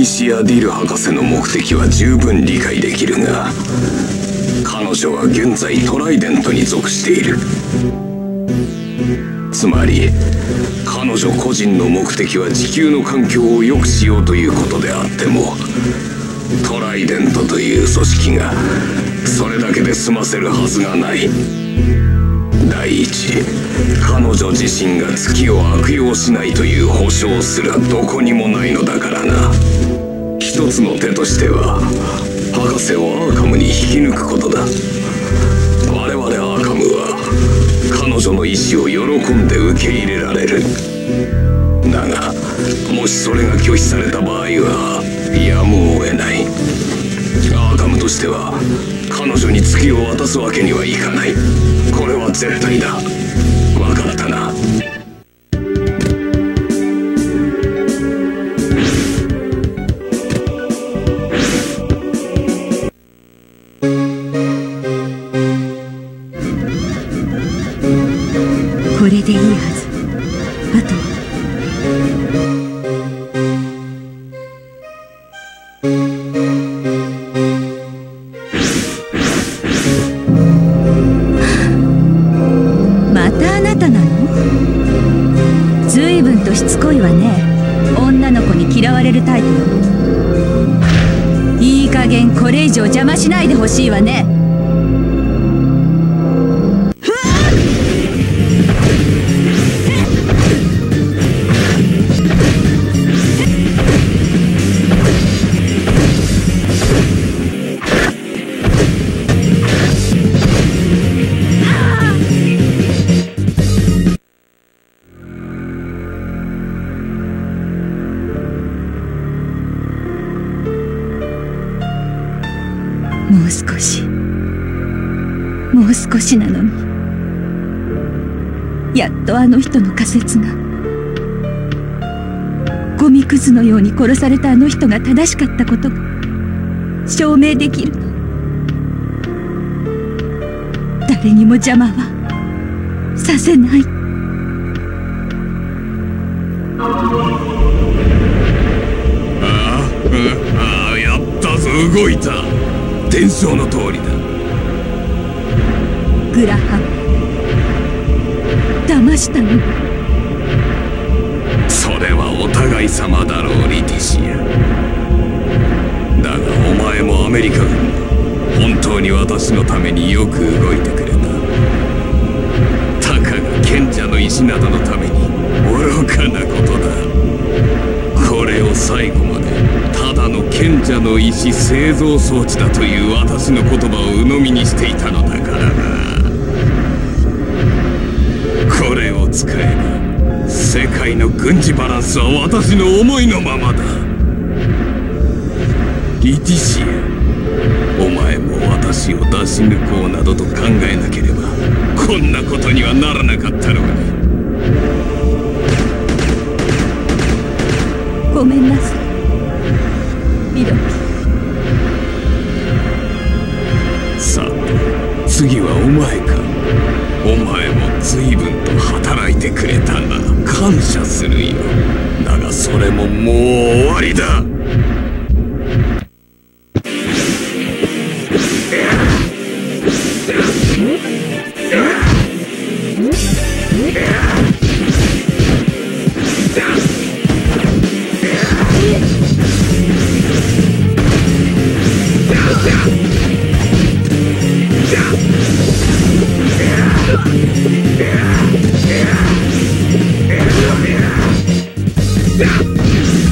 ティシア・ディル博士の目的は十分理解できるが彼女は現在トライデントに属している。つまり彼女個人の目的は地球の環境を良くしようということであってもトライデントという組織がそれだけで済ませるはずがない。第一彼女自身が月を悪用しないという保証すらどこにもないのだからな。一つの手としては博士をアーカムに引き抜くことだ。我々アーカムは彼女の意志を喜んで受け入れられる。だがもしそれが拒否された場合はやむを得ない。アーカムとしては彼女に月を渡すわけにはいかない。これは絶対だ。分かったな。これ以上邪魔しないでほしいわね。もう少し。もう少しなのに。やっとあの人の仮説が。ゴミくずのように殺されたあの人が正しかったこと。が証明できるの。誰にも邪魔は。させない、ああやったぞ動いた。伝承の通りだ。グラハム騙したの。それはお互い様だろうリティシア。だがお前もアメリカ軍だ本当に私のためによく動いてくれた。たかが賢者の石などのために愚かなことだ。これを最後まで賢者の石製造装置だという私の言葉を鵜呑みにしていたのだからな。これを使えば世界の軍事バランスは私の思いのままだ。リティシアお前も私を出し抜こうなどと考えなければこんなことにはならなかったろうに。ごめんなさい。さて次はお前か。お前も随分と働いてくれたな感謝するよ。だがそれももう終わりだ「な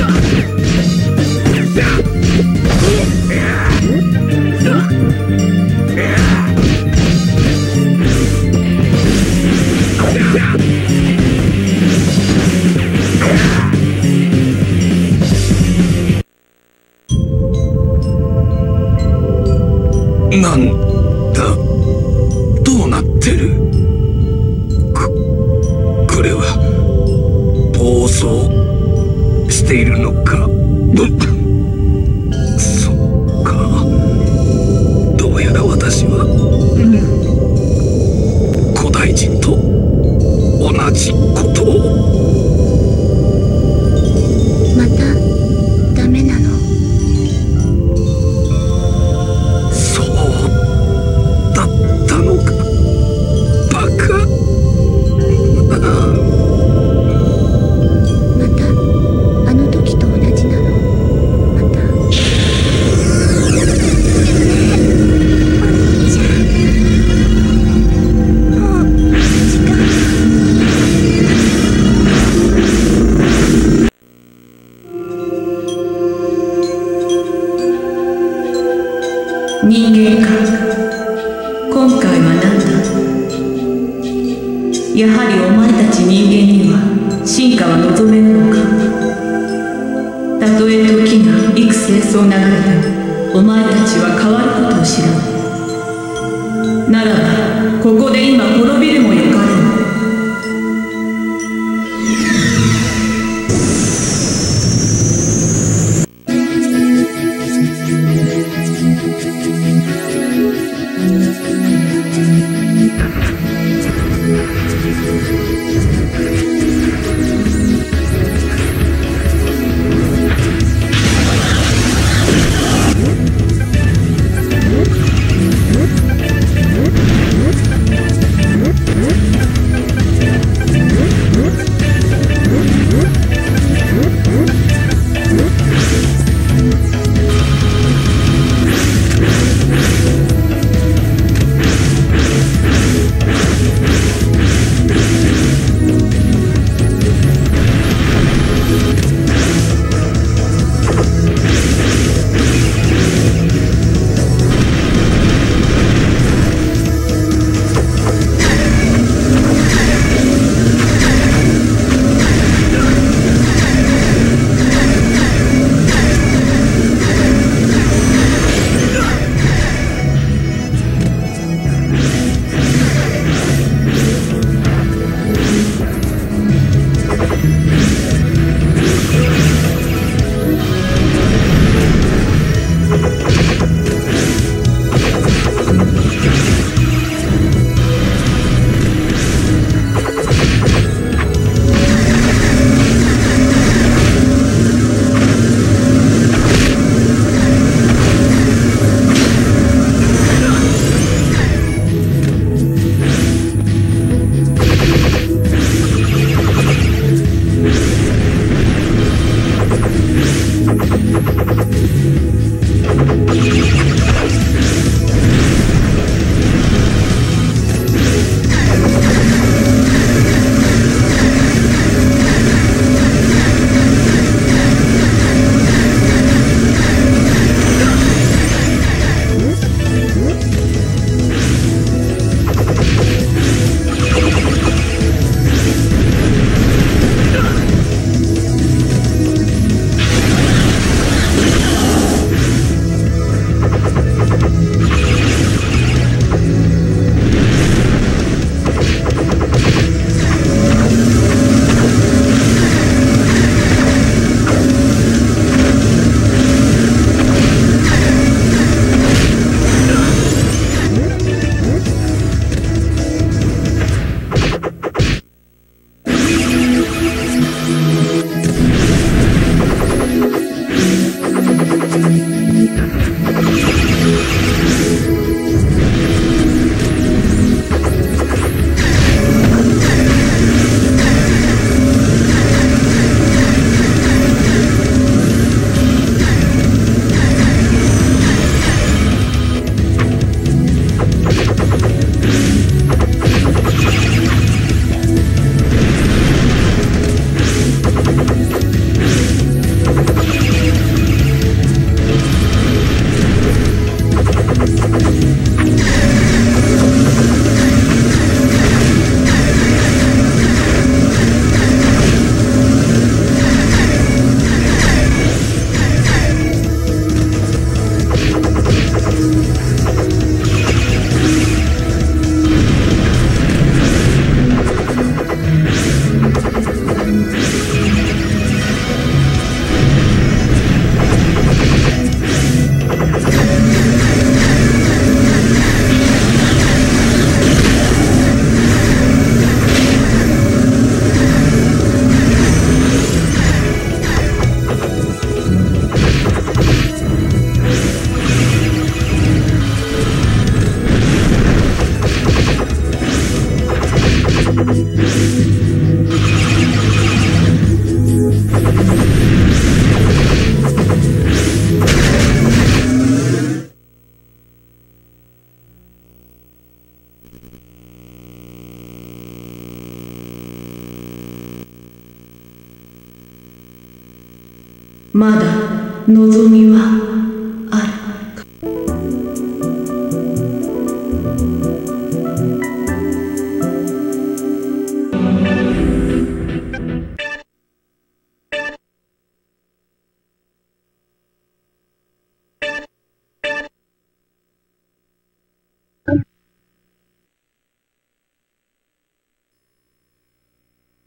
んここで今望みはある。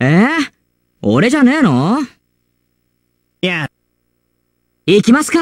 えー、俺じゃねえの、行きますか。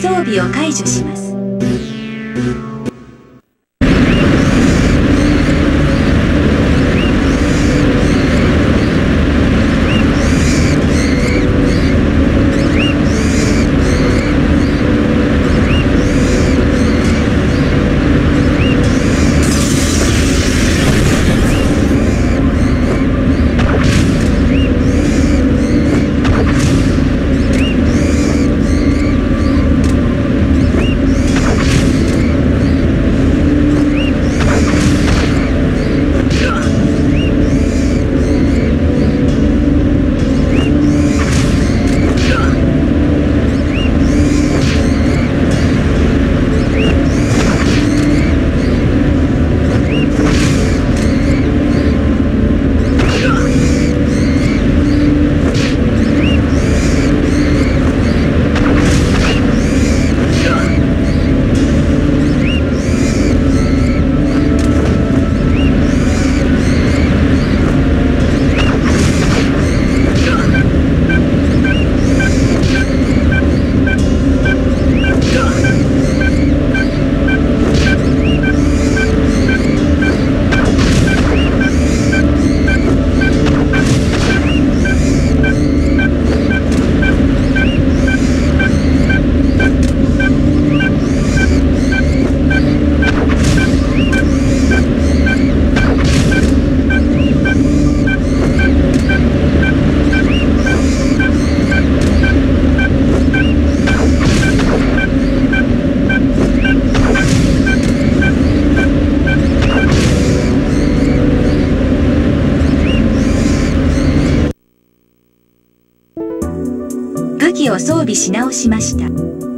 装備を解除します。を装備し直しました。